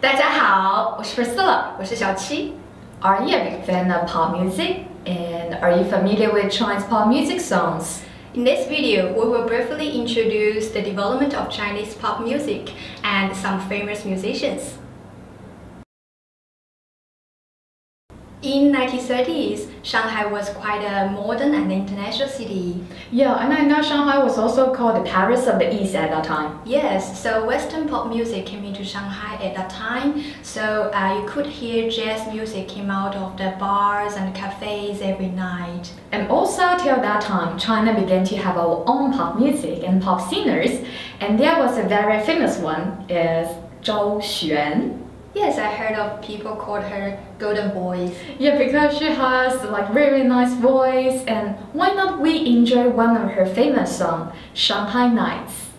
大家好，我是 Priscilla，我是小七。Are you a big fan of pop music? And are you familiar with Chinese pop music songs? In this video, we will briefly introduce the development of Chinese pop music and some famous musicians. In 1930s, Shanghai was quite a modern and international city. Yeah, and I know Shanghai was also called the Paris of the East at that time. Yes, so Western pop music came into Shanghai at that time. So uh, you could hear jazz music came out of the bars and cafes every night. And also till that time, China began to have our own pop music and pop singers. And there was a very famous one, is Zhou Xuan. Yes, I heard of people called her Golden Voice. Yeah, because she has like really nice voice and why not we enjoy one of her famous song, Shanghai Nights.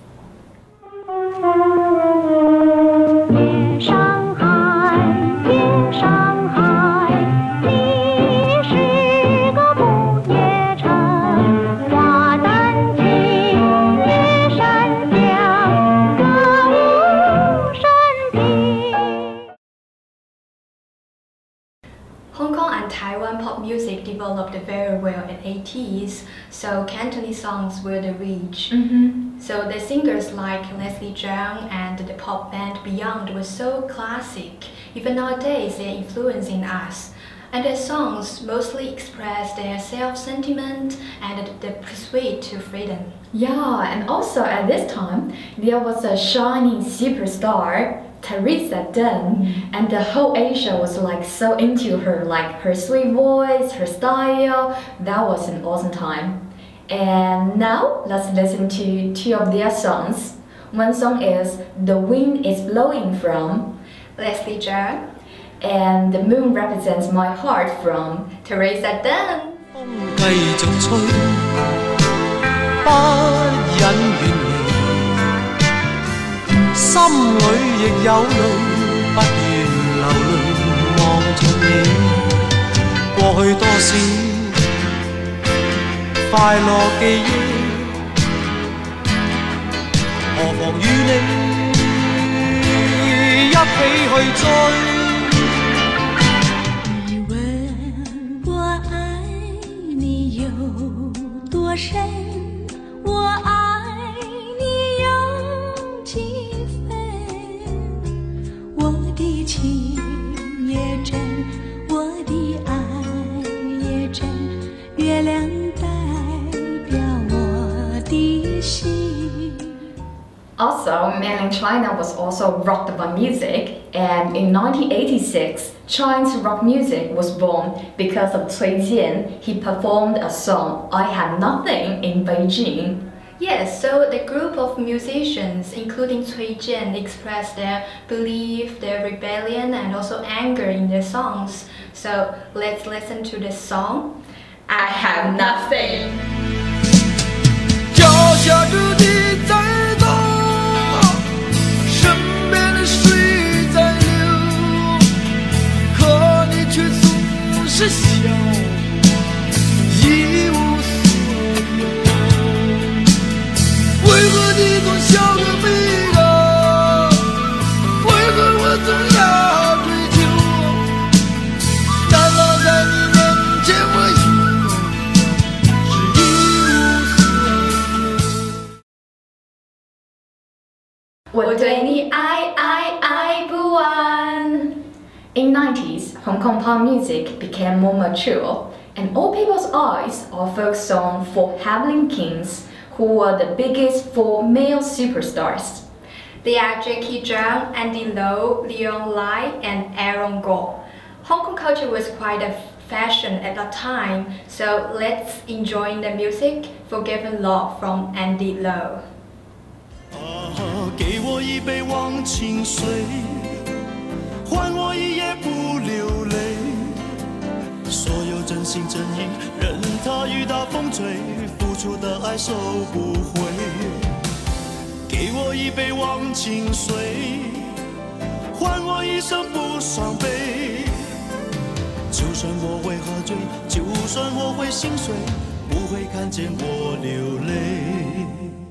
Hong Kong and Taiwan pop music developed very well in 80s, so Cantonese songs were the reach. Mm -hmm. So the singers like Leslie Cheung and the pop band Beyond were so classic. Even nowadays, they're influencing us. And their songs mostly express their self-sentiment and the pursuit to freedom. Yeah, and also at this time, there was a shining superstar Teresa Deng, and the whole Asia was like so into her, like her sweet voice, her style. That was an awesome time. And now let's listen to two of their songs. One song is The Wind is Blowing from Leslie Cheung, and The Moon Represents My Heart from Teresa Deng. 心里亦有泪，不愿流泪望着你。过去多少快乐记忆，何妨与你一起去追。你问我爱你有多深？Also, mainland China was also rocked by music, and in 1986, Chinese rock music was born because of Cui Jian. He performed a song, I Have Nothing, in Beijing. Yes, so the group of musicians, including Cui Jian, expressed their belief, their rebellion, and also anger in their songs. So let's listen to the song, I Have Nothing. 我对你爱爱爱不完. In 90s, Hong Kong pop music became more mature, and all people's eyes are focused on four Heavenly Kings, who were the biggest four male superstars. They are Jacky Cheung, Andy Lau, Leon Lai, and Aaron Kwok. Hong Kong culture was quite a fashion at that time, so let's enjoy the music Forgiven Love from Andy Lau. 给我一杯忘情水，换我一夜不流泪。所有真心真意，任它雨打风吹，付出的爱收不回。给我一杯忘情水，换我一生不伤悲。就算我会喝醉，就算我会心碎，不会看见我流泪。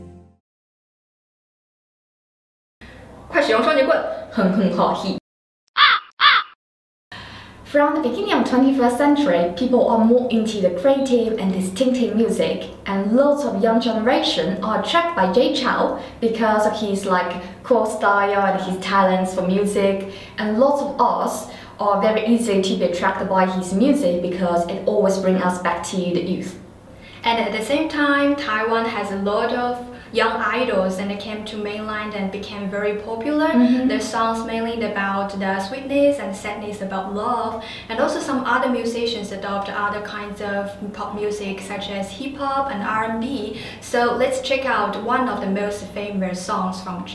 快使用双截棍，哼哼好戏。 From the beginning of 21st century, people are more into the creative and distinctive music, and lots of young generation are attracted by Jay Chou because of his like cool style and his talents for music, and lots of us are very easy to be attracted by his music because it always brings us back to the youth. And at the same time, Taiwan has a lot of young idols and they came to mainland and became very popular. Mm -hmm. Their songs mainly about the sweetness and sadness about love. And also some other musicians adopt other kinds of pop music such as hip hop and R&B. So let's check out one of the most famous songs from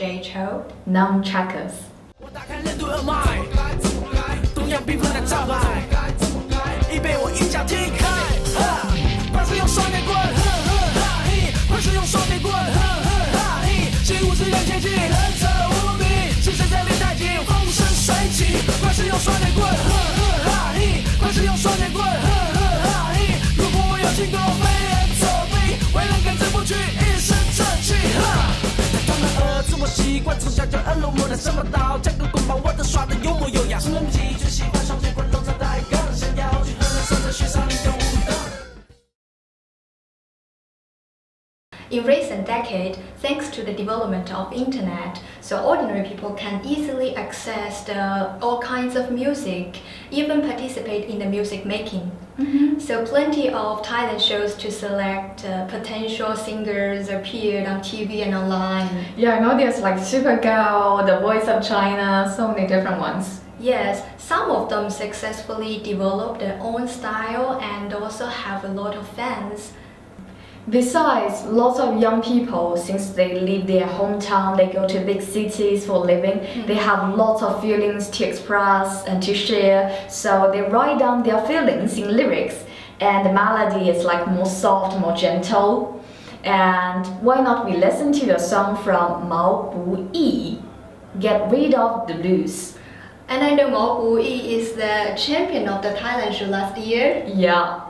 心无私让天际，人者无名，是谁在练太极？风生水起，快使用双截棍，呵呵哈嘿，快使用双截棍，呵呵哈嘿。如果我有轻功，非人走弊，为人耿直不屈，一身正气。哈，他们儿子我习惯从小就耳濡目染，什么刀枪棍棒，我都耍的幽默。In recent decade, thanks to the development of internet, so ordinary people can easily access the, all kinds of music, even participate in the music making. Mm -hmm. So plenty of talent shows to select uh, potential singers appeared on TV and online. Yeah, I know there's like Supergirl, The Voice of China, so many different ones. Yes, some of them successfully develop their own style and also have a lot of fans. Besides, lots of young people, since they leave their hometown, they go to big cities for living, mm. they have lots of feelings to express and to share, so they write down their feelings in lyrics, and the melody is like more soft, more gentle. And why not we listen to a song from Mao Bu Yi, Get Rid of the Blues. And I know Mao Bu Yi is the champion of the talent show last year. Yeah.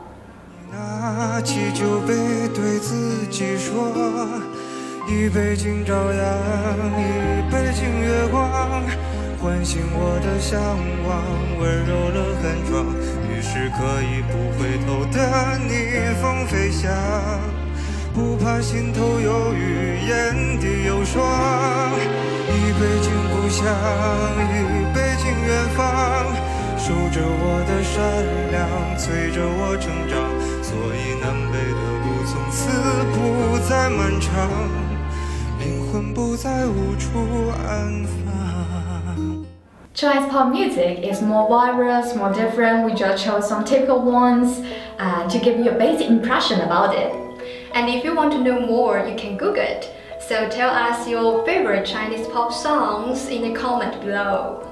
拿起酒杯，对自己说：一杯敬朝阳，一杯敬月光，唤醒我的向往，温柔了寒窗。于是可以不回头的逆风飞翔，不怕心头有雨，眼底有霜。一杯敬故乡，一杯敬远方，守着我的善良，催着我成长。所以南北的路从此不再漫长，灵魂不再无处安放。Chinese pop music is more virus, more different. We just chose some typical ones uh, to give you a basic impression about it. And if you want to know more, you can Google it. So tell us your favorite Chinese pop songs in the comment below.